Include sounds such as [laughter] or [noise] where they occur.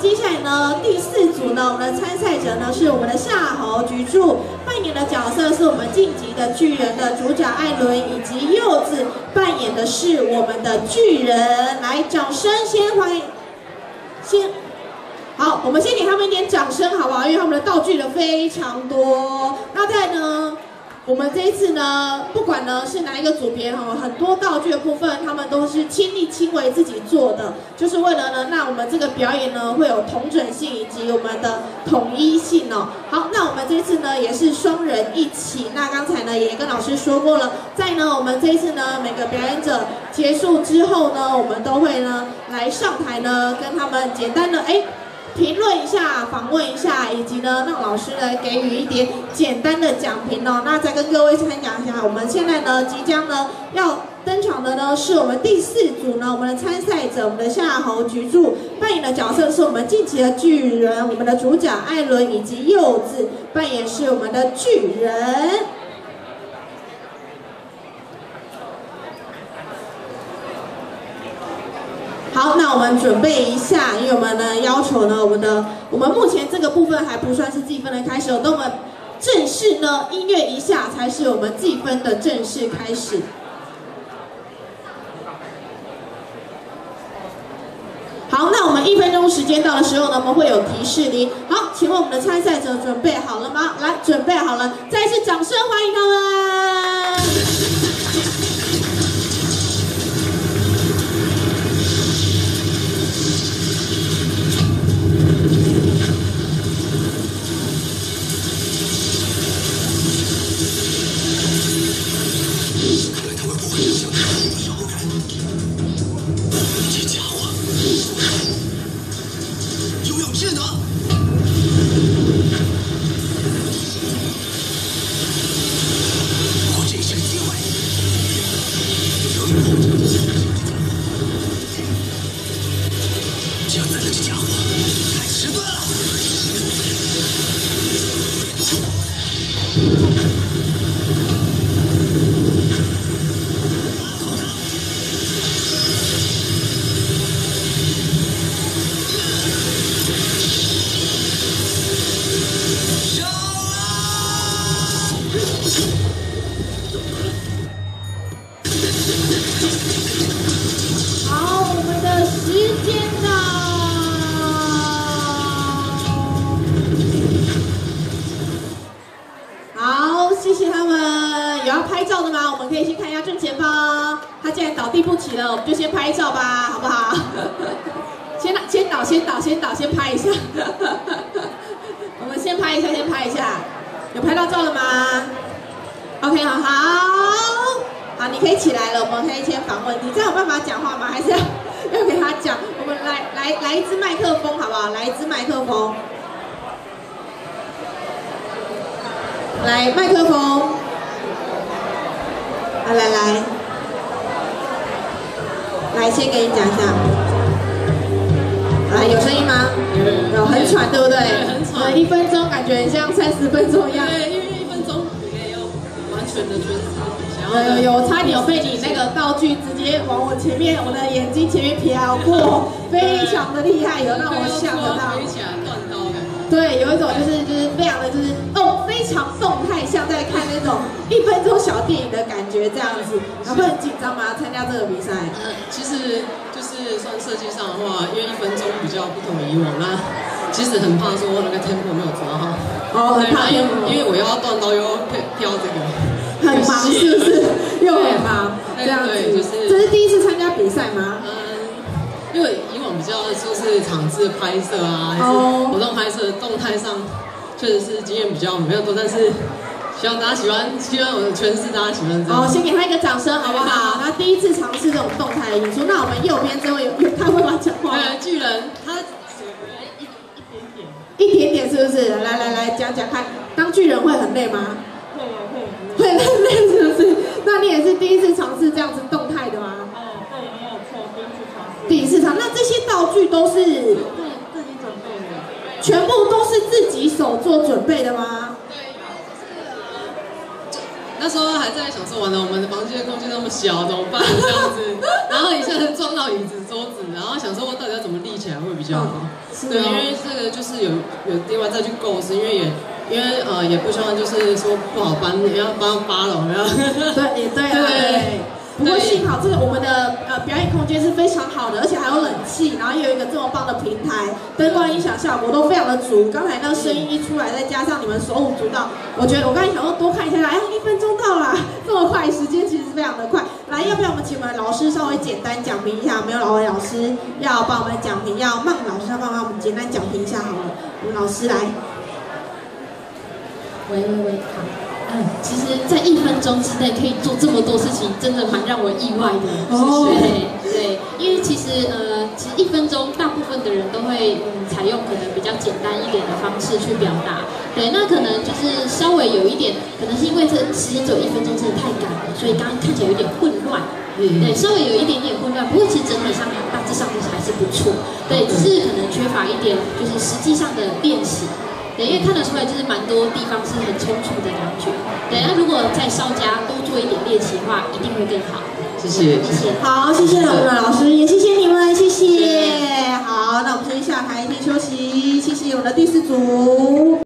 接下来呢，第四组呢，我们的参赛者呢是我们的夏侯菊柱，扮演的角色是我们晋级的巨人的主角艾伦，以及柚子扮演的是我们的巨人。来，掌声先欢迎，先好，我们先给他们一点掌声，好不好？因为他们的道具呢非常多。那在呢？我们这一次呢，不管呢是哪一个组别哈，很多道具的部分，他们都是亲力亲为自己做的，就是为了呢，让我们这个表演呢会有同准性以及我们的统一性哦。好，那我们这次呢也是双人一起。那刚才呢也跟老师说过了，在呢我们这一次呢每个表演者结束之后呢，我们都会呢来上台呢跟他们简单的哎。评论一下，访问一下，以及呢，让老师来给予一点简单的讲评哦。那再跟各位分享一下，我们现在呢即将呢要登场的呢是我们第四组呢，我们的参赛者，我们的夏侯菊柱扮演的角色是我们晋级的巨人，我们的主角艾伦以及柚子扮演是我们的巨人。好，那我们准备一下，因为我们呢要求呢，我们的我们目前这个部分还不算是计分的开始，等我们正式呢音乐一下才是我们计分的正式开始。好，那我们一分钟时间到的时候呢，我们会有提示您。好，请问我们的参赛者准备好了吗？来，准备好了，再次掌声欢迎他们。This is 拍照的吗？我们可以先看一下正前方，他竟然倒地不起了，我们就先拍照吧，好不好？[laughs] 先倒，先倒，先倒，先倒，先拍一下。[laughs] 我们先拍一下，先拍一下，有拍到照了吗？OK，好好好，你可以起来了，我们可以先访问你，这样有办法讲话吗？还是要要给他讲？我们来来来一支麦克风，好不好？来一支麦克风。来麦克风，来来来来先给你讲一下。来有声音吗？有很喘对不对？很喘。一分钟感觉像三十分钟一样。对因为一分钟里也有完全的就是有有差点有被你那个道具直接往我前面我的眼睛前面飘过 [laughs] 非常的厉害有让我想得到。对有一种就是就是非常的就是动非常动态，像在看那种一分钟小电影的感觉这样子。会很紧张吗？参加这个比赛？嗯、其实就是算设计上的话，因为一分钟比较不同以往啦。其实很怕说那个 tempo 没有抓好。哦，很怕，因为因为我要断刀又要跳这个，很忙是不是？[laughs] 又很忙，这样子。对，就是。这是第一次参加比赛吗？嗯、因为以往比较就是场次拍摄啊，还是活动拍摄，动态上希望大家喜欢，希望我的诠释大家喜欢。好，先给他一个掌声，好不好？他第一次尝试这种动态演出。那我们右边这位有有他会玩？讲话。巨人，他一一点点，一点点是不是？来来来讲讲看，当巨人会很累吗？会会会累累是不是？那你也是第一次尝试这样子动态的吗？嗯，对，没有错，第一次尝试。第一次尝，那这些道具都是自自己准备的，全部都是自己手做准备的吗？那那时候还在想说，完了，我们的房间空间那么小，怎么办？这样子，[laughs] 然后一下子撞到椅子、桌子，然后想说，我到底要怎么立起来会比较好？对，因为这个就是有有另外再去构思，因为也因为呃也不希望就是说不好搬，也要搬八楼，然后对，也对啊，[laughs] 对。不过幸好这个我们的呃表演空间是非常好的，而且还有冷气，然后又有一个这么棒的平台，灯光音响效果都非常的足。刚才那个声音一出来，再加上你们手舞足蹈，我觉得我刚才想说多看一下，哎，一分钟到了，这么快，时间其实非常的快。来，要不要我们请我们老师稍微简单讲评一下？没有老魏老师要帮我们讲评，要孟老师要帮我们简单讲评一下好了。我们老师来。喂喂喂，好。嗯，其实，在一分钟之内可以做这么多事情，真的蛮让我意外的。哦，对对，因为其实呃，其实一分钟，大部分的人都会嗯采用可能比较简单一点的方式去表达。对，那可能就是稍微有一点，可能是因为这时间只有一分钟，真的太赶了，所以刚刚看起来有点混乱。嗯，对，稍微有一点点混乱，不过其实整体上大致上还是不错。对，只是可能缺乏一点，就是实际上的练习。对，因为看得出来就是蛮多地方是很冲突的感觉。对，那如果再稍加多做一点练习的话，一定会更好。谢谢，谢谢。好，谢谢我们的老师，也谢谢你们，谢谢。好，那我们先下台先休息，谢谢我们的第四组。